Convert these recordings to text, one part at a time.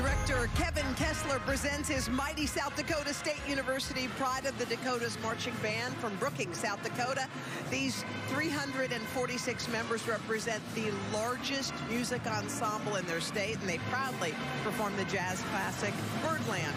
Director Kevin Kessler presents his mighty South Dakota State University Pride of the Dakotas Marching Band from Brookings, South Dakota. These 346 members represent the largest music ensemble in their state, and they proudly perform the jazz classic Birdland.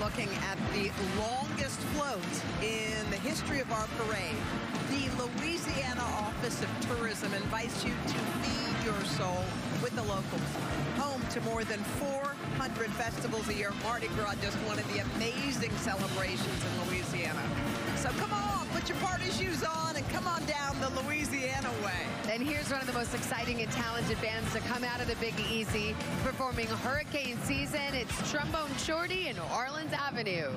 Looking at the longest float in the history of our parade. The Louisiana Office of Tourism invites you to feed your soul with the locals. Home to more than 400 festivals a year, Mardi Gras just one of the amazing celebrations in Louisiana. So come on, put your party shoes on and come on down. And here's one of the most exciting and talented bands to come out of the Big Easy performing Hurricane Season. It's Trombone Shorty and Orleans Avenue.